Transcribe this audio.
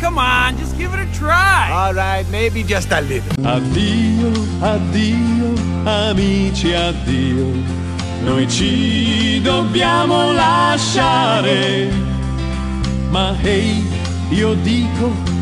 come on, just give it a try. All right, maybe just a little. Addio, addio, amici, addio. Noi ci dobbiamo lasciare. Ma hey, io dico